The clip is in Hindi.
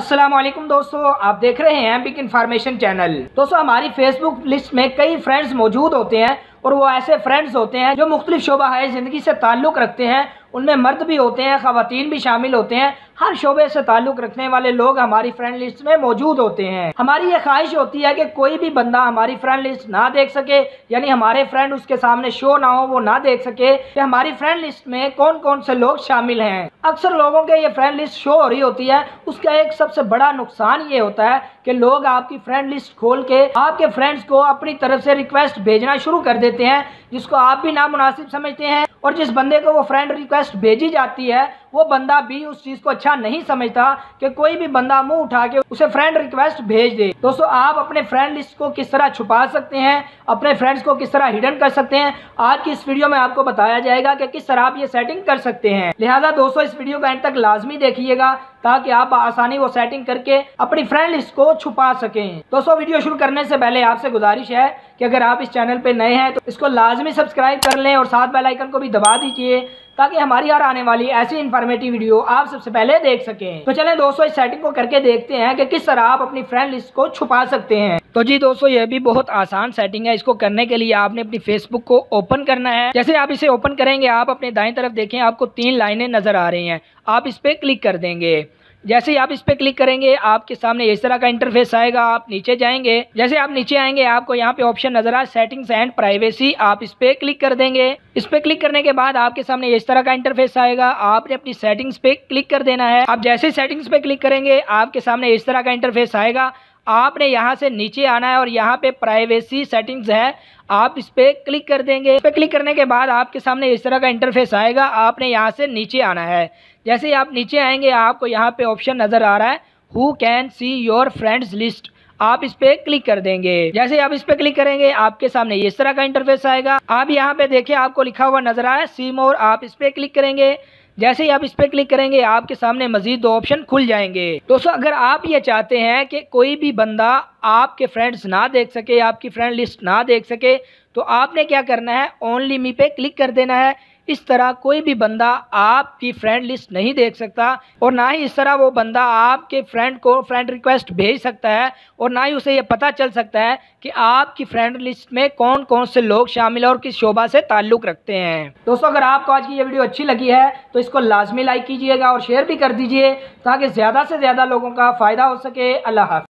अस्सलाम वालेकुम दोस्तों, आप देख रहे हैं बिग इंफॉर्मेशन चैनल दोस्तों, हमारी फेसबुक लिस्ट में कई फ्रेंड्स मौजूद होते हैं और वो ऐसे फ्रेंड्स होते हैं जो मुख्तलिफ़ शोबा ज़िंदगी से ताल्लुक़ रखते हैं, उनमें मर्द भी होते हैं, ख़वातीन भी शामिल होते हैं हर शोबे से ताल्लुक़ रखने वाले लोग हमारी फ्रेंड लिस्ट में मौजूद होते हैं। हमारी ये ख्वाहिश होती है कि कोई भी बंदा हमारी फ्रेंड लिस्ट ना देख सके, यानी हमारे फ्रेंड उसके सामने शो ना हो, वो ना देख सके, कि हमारी फ्रेंड लिस्ट में कौन कौन से लोग शामिल हैं। अक्सर लोगों के ये फ्रेंड लिस्ट शो हो रही होती है, उसका एक सबसे बड़ा नुकसान ये होता है कि लोग आपकी फ्रेंड लिस्ट खोल के आपके फ्रेंड्स को अपनी तरफ़ से रिक्वेस्ट भेजना शुरू कर देते हैं, जिसको आप भी नामुनासिब समझते हैं, और जिस बंदे को वो फ्रेंड रिक्वेस्ट भेजी जाती है वो बंदा भी उस चीज़ को अच्छा नहीं समझता कि कोई भी बंदा मुँह उठा के उसे फ्रेंड रिक्वेस्ट भेज दे। दोस्तों, आप अपने फ्रेंड लिस्ट को किस तरह छुपा सकते हैं, अपने फ्रेंड्स को किस तरह हिडन कर सकते हैं, आज की इस वीडियो में आपको बताया जाएगा कि किस तरह आप ये सेटिंग कर सकते हैं। लिहाजा दोस्तों, इस वीडियो का एंड तक लाजमी देखिएगा ताकि आप आसानी वो सेटिंग करके अपनी फ्रेंड लिस्ट को छुपा सकें। दोस्तों वीडियो शुरू करने से पहले आपसे गुजारिश है कि अगर आप इस चैनल पे नए हैं तो इसको लाजमी सब्सक्राइब कर लें और साथ बेल आइकन को भी दबा दीजिए ताकि हमारी यार आने वाली ऐसी इन्फॉर्मेटिव वीडियो आप सबसे पहले देख सकें। तो चलें दोस्तों, इस सेटिंग को करके देखते हैं कि किस तरह आप अपनी फ्रेंड लिस्ट को छुपा सकते हैं। तो जी दोस्तों, यह भी बहुत आसान सेटिंग है। इसको करने के लिए आपने अपनी फेसबुक को ओपन करना है। जैसे आप इसे ओपन करेंगे, आप अपने दाएँ तरफ़ देखें, आपको तीन लाइनें नज़र आ रही हैं। आप इस पर क्लिक कर देंगे। जैसे ही आप इस पर क्लिक करेंगे, आपके सामने इस तरह का इंटरफेस आएगा, आप नीचे जाएँगे। जैसे आप नीचे आएँगे, आपको यहाँ पे ऑप्शन नज़र आ सेटिंग्स एंड प्राइवेसी आप इस पे क्लिक कर देंगे। इस पे क्लिक करने के बाद आपके सामने इस तरह का इंटरफेस आएगा। आपने अपनी सेटिंग्स पे क्लिक कर देना है। आप जैसे सेटिंग्स पे क्लिक करेंगे, आपके सामने इस तरह का इंटरफेस आएगा। आपने यहाँ से नीचे आना है और यहाँ पे प्राइवेसी सेटिंग्स है। आप इस पर क्लिक कर देंगे। इस पर क्लिक करने के बाद आपके सामने इस तरह का इंटरफेस आएगा। आपने यहाँ से नीचे आना है। जैसे ही आप नीचे आएँगे, आपको यहाँ पे ऑप्शन नज़र आ रहा है। Who can see your friends list आप इस पे क्लिक कर देंगे। जैसे आप इस पे क्लिक करेंगे, आपके सामने इस तरह का इंटरफेस आएगा। आप यहाँ पे देखिए, आपको लिखा हुआ नज़र आया सी मोर आप इस पे क्लिक करेंगे। जैसे ही आप इस पर क्लिक करेंगे, आपके सामने मजीद दो ऑप्शन खुल जाएँगे। दोस्तों, अगर आप ये चाहते हैं कि कोई भी बंदा आपके फ्रेंड्स ना देख सके, आपकी फ्रेंड लिस्ट ना देख सके तो आपने क्या करना है? ओनली मी पे क्लिक कर देना है। इस तरह कोई भी बंदा आपकी फ्रेंड लिस्ट नहीं देख सकता और ना ही इस तरह वो बंदा आपके फ्रेंड को फ्रेंड रिक्वेस्ट भेज सकता है और ना ही उसे ये पता चल सकता है कि आपकी फ्रेंड लिस्ट में कौन कौन से लोग शामिल हैं और किस शोभा से ताल्लुक़ रखते हैं। दोस्तों, अगर आपको आज की ये वीडियो अच्छी लगी है तो इसको लाजमी लाइक कीजिएगा और शेयर भी कर दीजिए ताकि ज़्यादा से ज़्यादा लोगों का फ़ायदा हो सके। अल्लाह